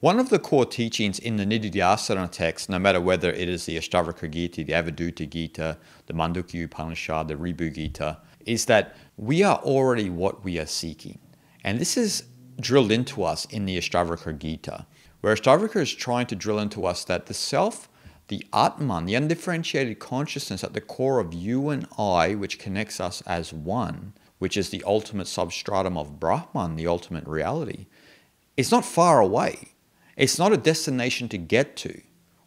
One of the core teachings in the Nididhyasana text, no matter whether it is the Ashtavakra Gita, the Avadhuta Gita, the Mandukya Upanishad, the Ribhu Gita, is that we are already what we are seeking. And this is drilled into us in the Ashtavakra Gita, where Ashtavakra is trying to drill into us that the self, the Atman, the undifferentiated consciousness at the core of you and I, which connects us as one, which is the ultimate substratum of Brahman, the ultimate reality, is not far away. It's not a destination to get to.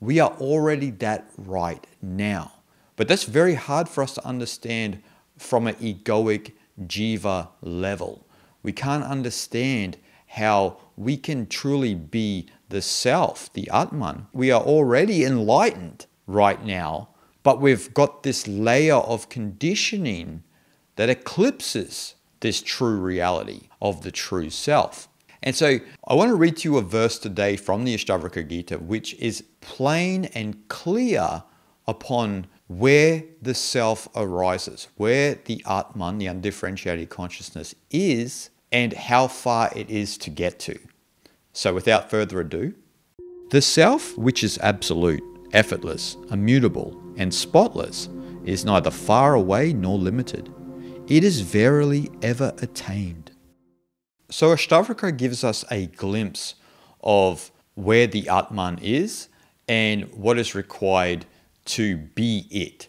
We are already that right now. But that's very hard for us to understand from an egoic jiva level. We can't understand how we can truly be the self, the Atman. We are already enlightened right now, but we've got this layer of conditioning that eclipses this true reality of the true self. And so I want to read to you a verse today from the Ashtavakra Gita, which is plain and clear upon where the self arises, where the Atman, the undifferentiated consciousness, is, and how far it is to get to. So without further ado, the self, which is absolute, effortless, immutable, and spotless, is neither far away nor limited it is verily ever attained. So Ashtavakra gives us a glimpse of where the Atman is and what is required to be it.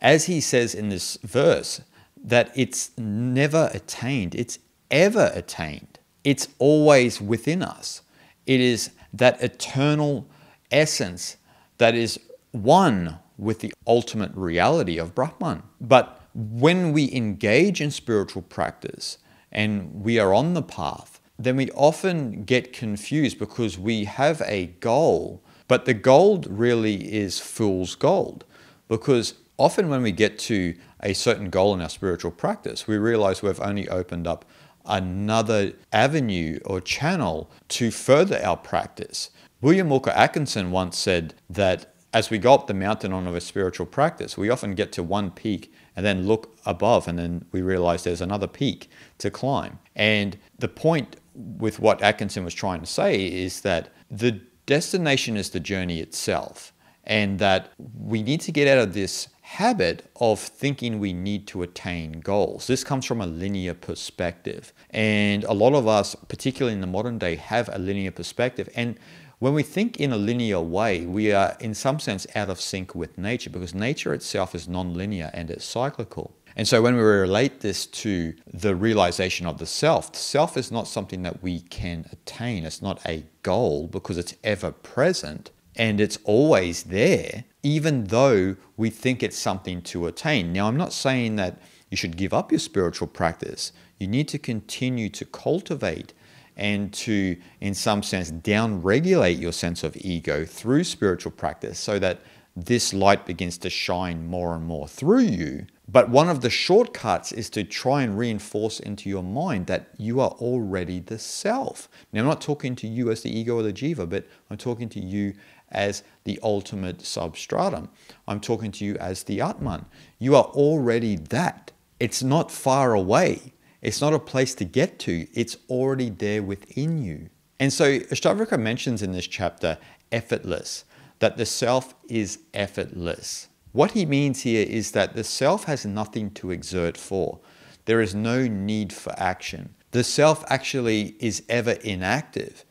As he says in this verse, that it's never attained, it's ever attained. It's always within us. It is that eternal essence that is one with the ultimate reality of Brahman. But when we engage in spiritual practice and we are on the path, then we often get confused because we have a goal, but the gold really is fool's gold. Because often when we get to a certain goal in our spiritual practice, we realize we've only opened up another avenue or channel to further our practice. William Walker Atkinson once said that as we go up the mountain on a spiritual practice, we often get to one peak and then look above and then we realize there's another peak to climb. And the point with what Atkinson was trying to say is that the destination is the journey itself and that we need to get out of this habit of thinking we need to attain goals. This comes from a linear perspective. And a lot of us, particularly in the modern day, have a linear perspective. And when we think in a linear way, we are in some sense out of sync with nature because nature itself is non-linear and it's cyclical. And so when we relate this to the realization of the self, the self is not something that we can attain. It's not a goal because it's ever present and it's always there, even though we think it's something to attain. Now, I'm not saying that you should give up your spiritual practice. You need to continue to cultivate and to, in some sense, down regulate your sense of ego through spiritual practice so that this light begins to shine more and more through you. But one of the shortcuts is to try and reinforce into your mind that you are already the self. Now, I'm not talking to you as the ego or the jiva, but I'm talking to you as the ultimate substratum. I'm talking to you as the Atman. You are already that. It's not far away. It's not a place to get to, it's already there within you. And so Ashtavakra mentions in this chapter effortless, that the self is effortless. What he means here is that the self has nothing to exert for. There is no need for action. The self actually is ever inactive.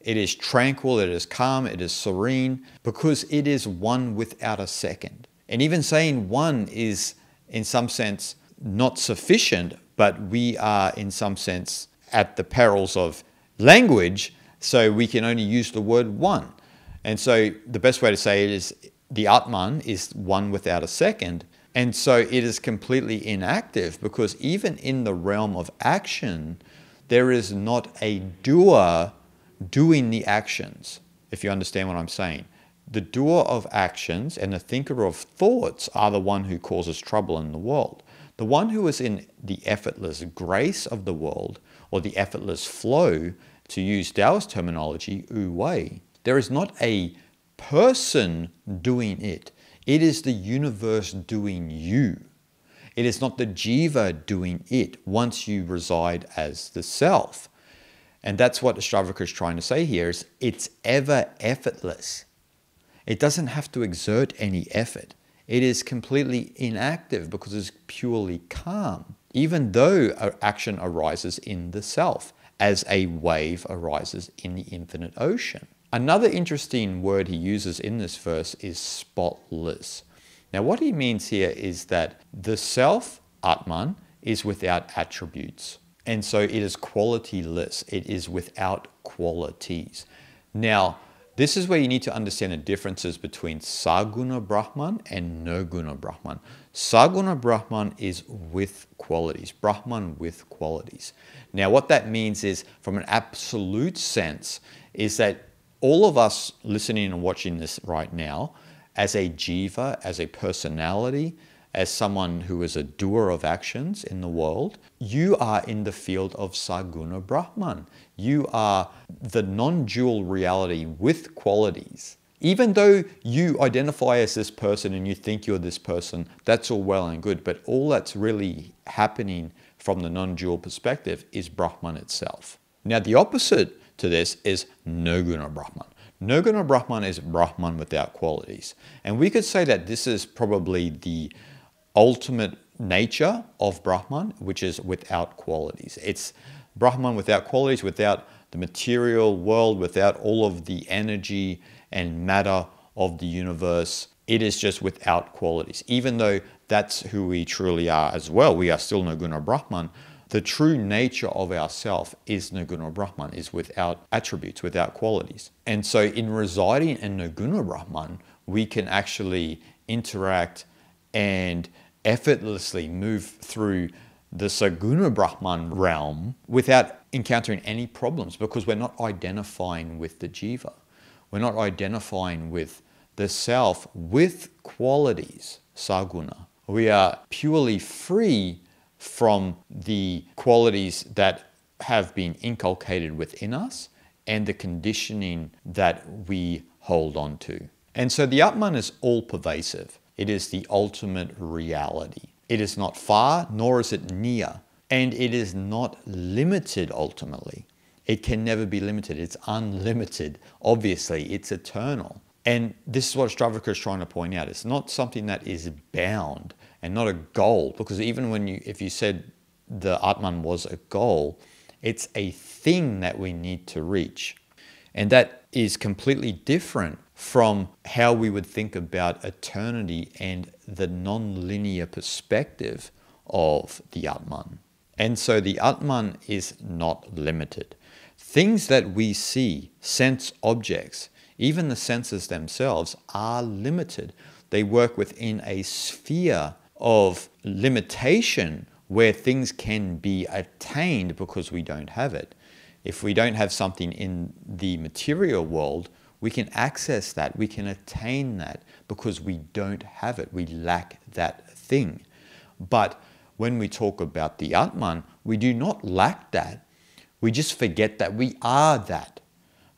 It is tranquil, it is calm, it is serene, because it is one without a second. And even saying one is, in some sense, not sufficient but we are, in some sense, at the perils of language, so we can only use the word one. And so the best way to say it is the Atman is one without a second. And so it is completely inactive because even in the realm of action, there is not a doer doing the actions, if you understand what I'm saying. The doer of actions and the thinker of thoughts are the one who causes trouble in the world. The one who is in the effortless grace of the world, or the effortless flow, to use Taoist terminology, wu wei, there is not a person doing it. It is the universe doing you. It is not the jiva doing it once you reside as the self. And that's what Ashtavakra is trying to say here is it's ever effortless. It doesn't have to exert any effort. It is completely inactive because it's purely calm, even though action arises in the self, as a wave arises in the infinite ocean. Another interesting word he uses in this verse is spotless. Now, what he means here is that the self, Atman, is without attributes. And so it is qualityless, it is without qualities. Now, this is where you need to understand the differences between Saguna Brahman and Nirguna Brahman. Saguna Brahman is with qualities, Brahman with qualities. Now, what that means is, from an absolute sense, is that all of us listening and watching this right now, as a jiva, as a personality, as someone who is a doer of actions in the world, you are in the field of Saguna Brahman. You are the non dual reality with qualities. Even though you identify as this person and you think you're this person, that's all well and good, but all that's really happening from the non dual perspective is Brahman itself. Now, the opposite to this is Nirguna Brahman. Nirguna Brahman is Brahman without qualities. And we could say that this is probably the ultimate nature of Brahman, which is without qualities. It's Brahman without qualities, without the material world, without all of the energy and matter of the universe. It is just without qualities. Even though that's who we truly are as well, we are still Nirguna Brahman. The true nature of ourself is Nirguna Brahman, is without attributes, without qualities. And so in residing in Nirguna Brahman, we can actually interact and effortlessly move through the Saguna Brahman realm without encountering any problems because we're not identifying with the jiva. We're not identifying with the self with qualities, saguna. We are purely free from the qualities that have been inculcated within us and the conditioning that we hold on to. And so the Atman is all pervasive. It is the ultimate reality. It is not far, nor is it near. And it is not limited ultimately. It can never be limited. It's unlimited. Obviously, it's eternal. And this is what Ashtavakra is trying to point out. It's not something that is bound and not a goal. Because even when you, if you said the Atman was a goal, it's a thing that we need to reach. And that is completely different from how we would think about eternity and the non-linear perspective of the Atman. And so the Atman is not limited. Things that we see, sense objects, even the senses themselves, are limited. They work within a sphere of limitation where things can be attained because we don't have it. If we don't have something in the material world, we can access that, we can attain that because we don't have it, we lack that thing. But when we talk about the Atman, we do not lack that. We just forget that we are that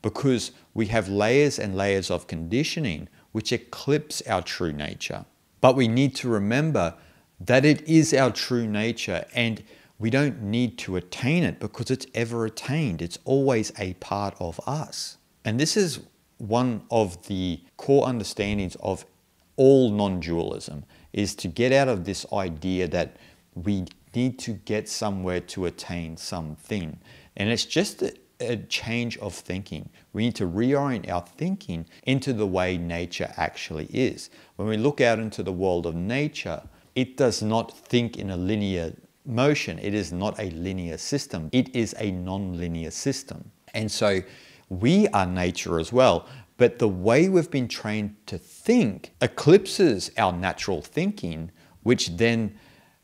because we have layers and layers of conditioning which eclipse our true nature. But we need to remember that it is our true nature and we don't need to attain it because it's ever attained. It's always a part of us. And this is one of the core understandings of all non-dualism is to get out of this idea that we need to get somewhere to attain something. And it's just a, a, change of thinking. We need to reorient our thinking into the way nature actually is. When we look out into the world of nature, it does not think in a linear motion. It is not a linear system. It is a non-linear system. And so we are nature as well, but the way we've been trained to think eclipses our natural thinking, which then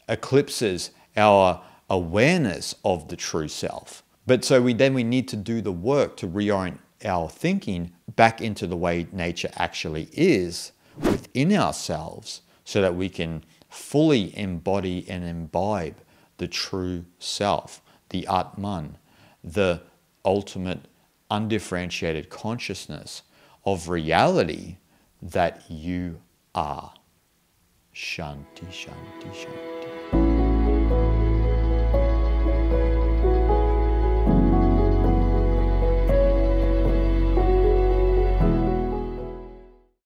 eclipses our awareness of the true self. But so we then we need to do the work to reorient our thinking back into the way nature actually is within ourselves so that we can fully embody and imbibe the true self, the Atman, the ultimate undifferentiated consciousness of reality that you are. Shanti, Shanti, Shanti.